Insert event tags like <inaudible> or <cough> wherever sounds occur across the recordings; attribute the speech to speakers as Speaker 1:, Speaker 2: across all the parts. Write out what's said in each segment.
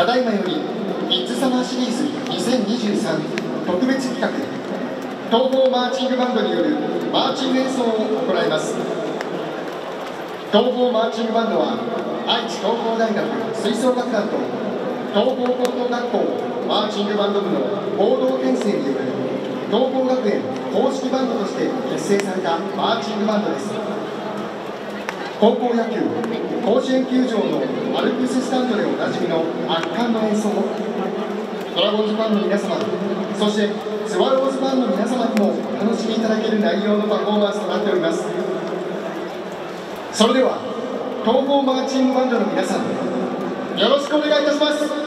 Speaker 1: ただいまよりミッツサマーシリーズ2023特別企画東方マーチングバンドによるマーチング演奏を行います。東方マーチングバンドは愛知東邦大学吹奏楽団と東邦高等学校マーチングバンド部の合同編成による東邦学園公式バンドとして結成されたマーチングバンドです。高校野球甲子園球場のアルプススタンドでおなじみの圧巻の演奏。ドラゴンズファンの皆様そしてスワローズファンの皆様にもお楽しみいただける内容のパフォーマンスとなっております。それでは東方マーチングバンドの皆さんよろしくお願いいたします。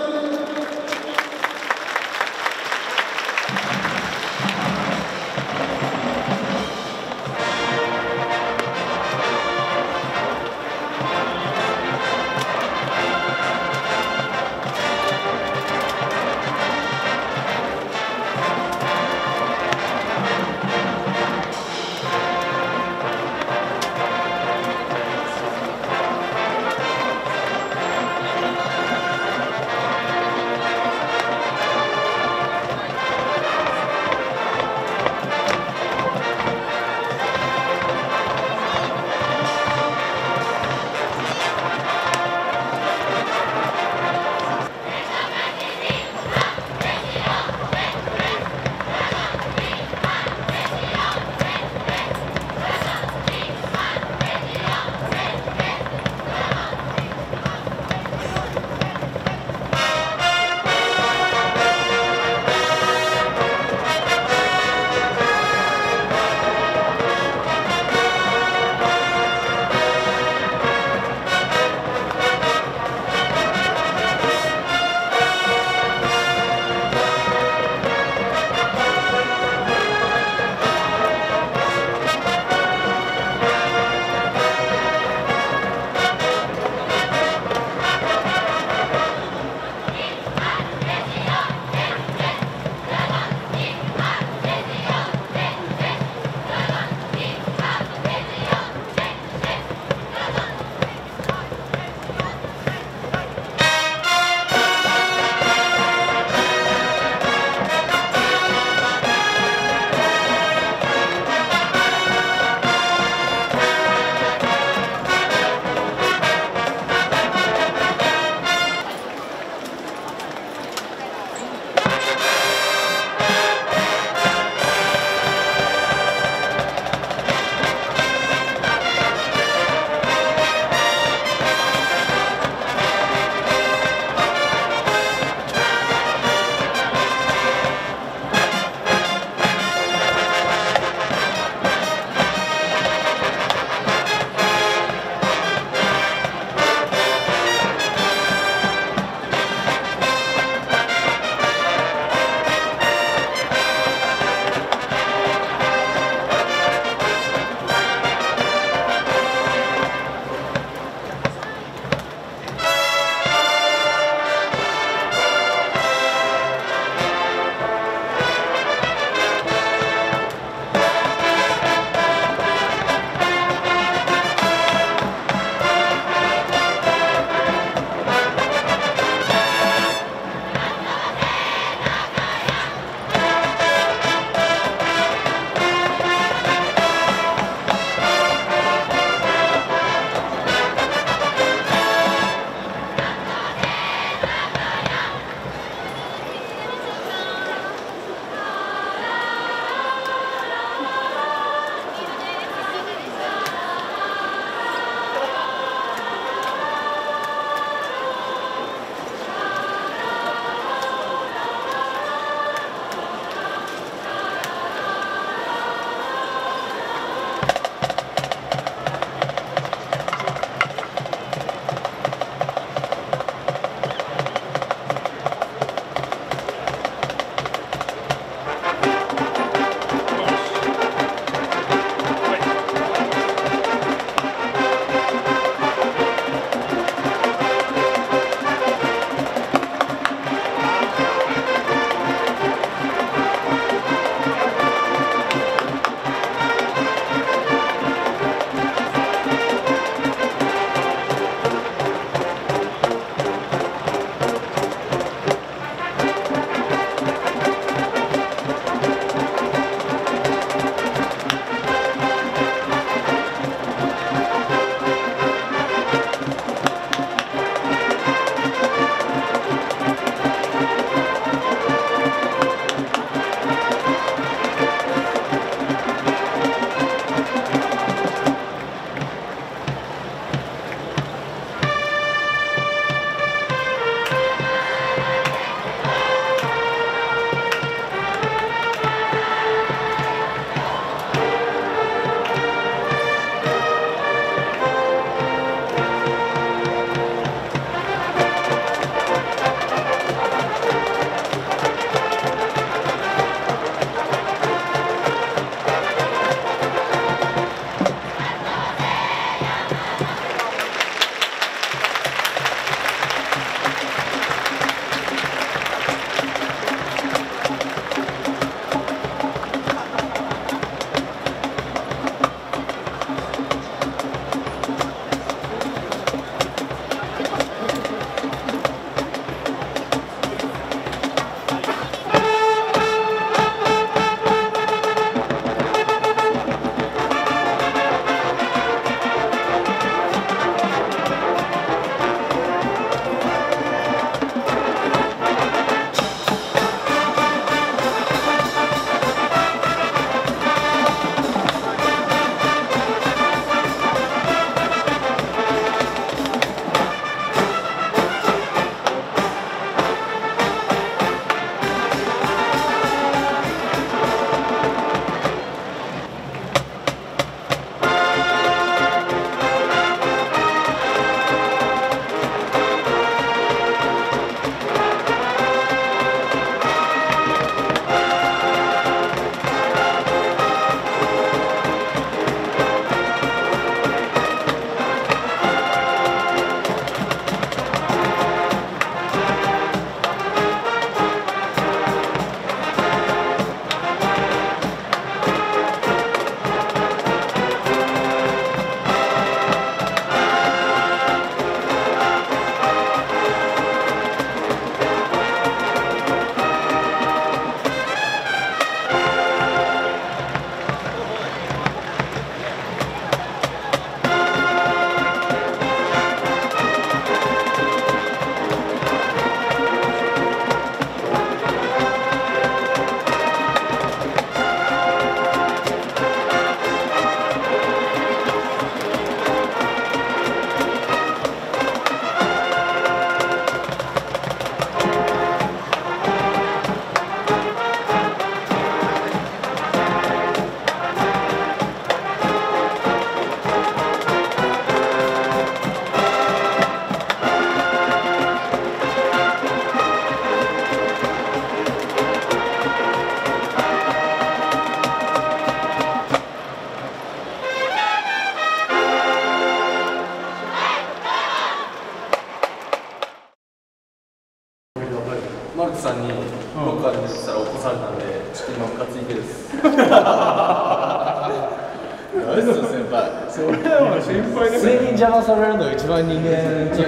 Speaker 2: 邪魔されるのが一番人間試合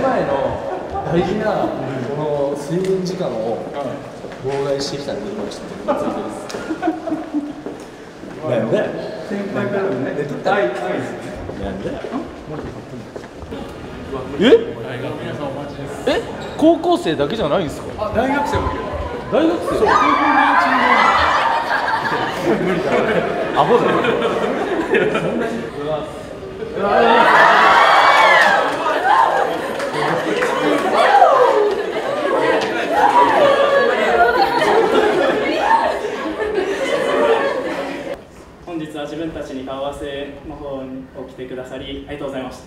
Speaker 2: 前の。大事なこの。睡眠時間を妨害してきたんで今ちょっとついすなんで
Speaker 3: 先輩からのね
Speaker 2: 寝とった
Speaker 3: 愛愛です
Speaker 2: なんでえ？え高校生だけじゃないんですか？
Speaker 3: あ大学生。もいる
Speaker 2: 大学生
Speaker 3: そう高校マーチン
Speaker 2: アホだよ <laughs>
Speaker 4: 本日は自分たちに顔合わせの方に来てくださりありがとうございました。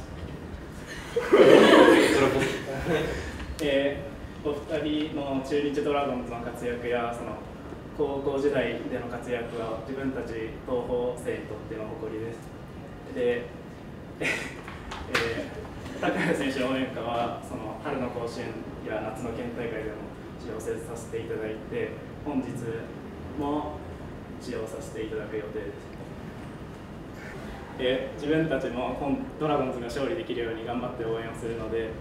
Speaker 4: えーお二人の中日ドラゴンズの活躍やその高校時代での活躍は自分たち東邦生にとっての誇りです。で、えー、高谷選手の応援歌はその春の甲子園や夏の県大会でも使用させていただいて本日も使用させていただく予定です。で自分たちも今ドラゴンズが勝利できるように頑張って応援をするので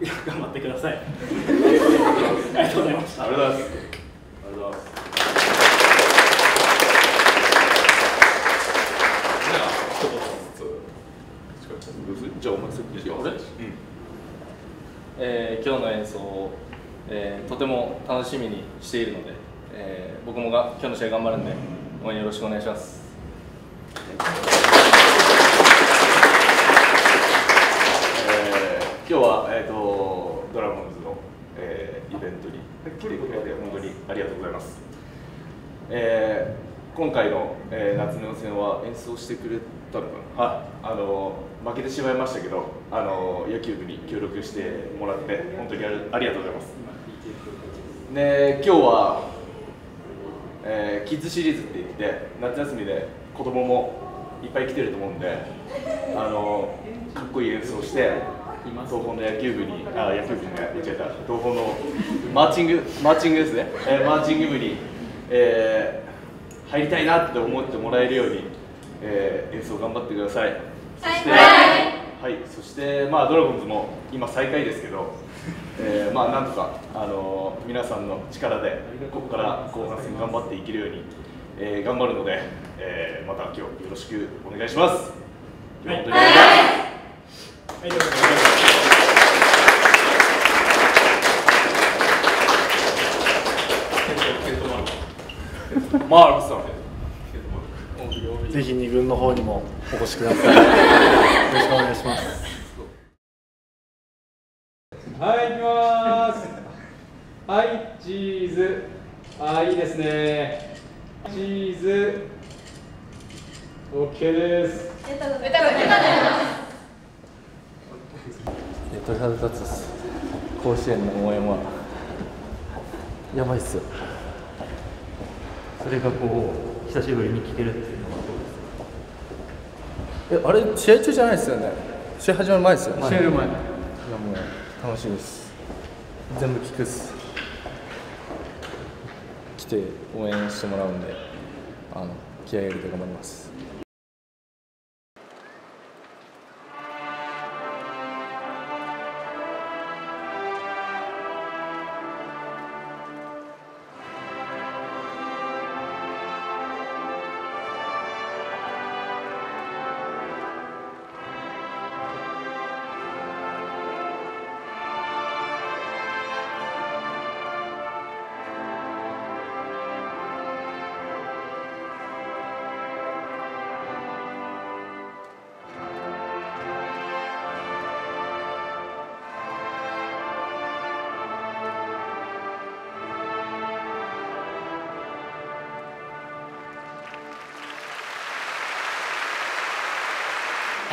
Speaker 4: え頑張ってください。<laughs> ありがとうございました。
Speaker 3: ありがとうございますありがとうございますじゃあお前先に俺？
Speaker 2: えー今日の演奏を、えーとても楽しみにしているので、えー僕もが今日の試合頑張るんで応援よろしくお願いします。
Speaker 3: えー今日は、えー、とドラゴンズの、えーイベントに来てくれて本当にありがとうございます、えー今回の、えー夏の予選は演奏してくれたのかな？ああの負けてしまいましたけどあの野球部に協力してもらって本当にありありがとうございます。で今日は、えーキッズシリーズって言って夏休みで子供もいっぱい来てると思うんであのかっこいい演奏して東邦の野球部にあ野球部にね言っちゃった？東邦のマーチングマーチングですね、えーマーチング部に、えー入りたいなって思ってもらえるように、えー演奏頑張ってください。そして、はい、そして、まあ、ドラゴンズも今最下位ですけど、えーまあ、なんとか、あのー皆さんの力でここから後半戦頑張っていけるように、えー頑張るので、えーまた今日よろしくお願いします。は本当にありがとうござい。ます
Speaker 4: はい、どうぞ
Speaker 3: マールさん
Speaker 5: ぜひ二軍の方にもお越しください。よろしくお願いします。
Speaker 6: はい、行きます。はい、チーズ。あ、いいですね。チーズ。オッケーです。
Speaker 2: 鳥肌立つっす甲子園の応援はやばいっすよ
Speaker 7: それがこう久しぶりに聞けるっていう
Speaker 2: えあれ試合中じゃないですよね？試合始まる前ですよね？
Speaker 6: 試合の前。
Speaker 2: いやもう楽しみです。全部聞くっす。来て応援してもらうんであの気合い入れて頑張ります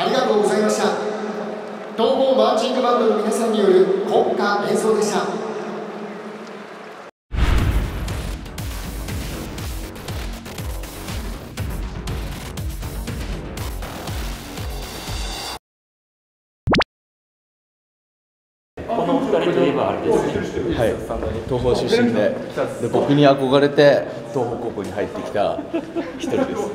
Speaker 1: りがとうございました。東邦マーチングバンドの皆さんによる国歌演奏でした。
Speaker 7: このお二人といえばあれですね。
Speaker 2: はい。東邦出身でで僕に憧れて東邦高校に入ってきた一人です。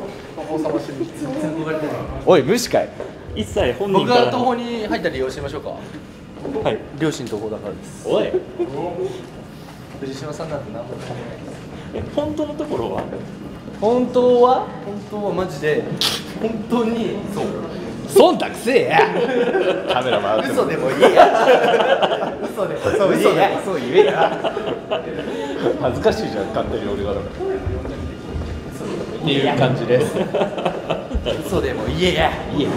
Speaker 2: <laughs>
Speaker 3: おい無視かい
Speaker 7: 一切本人
Speaker 2: 僕が
Speaker 7: から
Speaker 2: 東宝に入った理由を教えましょうか。
Speaker 7: はい。
Speaker 2: 両親東宝だからです。
Speaker 3: おい。
Speaker 2: 藤島さんなんて何も関係ないです。
Speaker 7: え本当のところは？
Speaker 2: 本当は？本当はマジで。本当に。そう。
Speaker 3: 忖度せえや。カメラ回って
Speaker 2: 嘘でもいいや。嘘でもそう言えや。そう言えや。
Speaker 3: 恥ずかしいじゃん勝手に俺が。っていう感じです。
Speaker 2: 嘘でも言えや。
Speaker 3: いいや